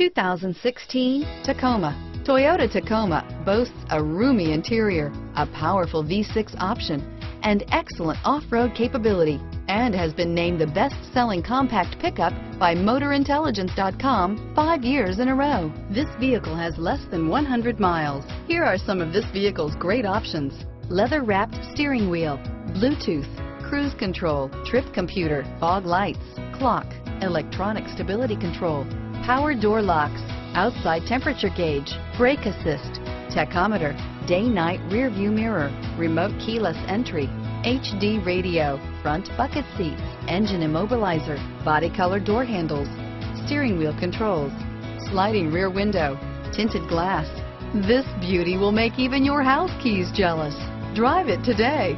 2016 Tacoma. Toyota Tacoma boasts a roomy interior, a powerful V6 option, and excellent off-road capability, and has been named the best-selling compact pickup by MotorIntelligence.com five years in a row. This vehicle has less than 100 miles. Here are some of this vehicle's great options. Leather-wrapped steering wheel, Bluetooth, cruise control, trip computer, fog lights, clock, electronic stability control, power door locks, outside temperature gauge, brake assist, tachometer, day-night rear view mirror, remote keyless entry, HD radio, front bucket seats, engine immobilizer, body color door handles, steering wheel controls, sliding rear window, tinted glass. This beauty will make even your house keys jealous. Drive it today.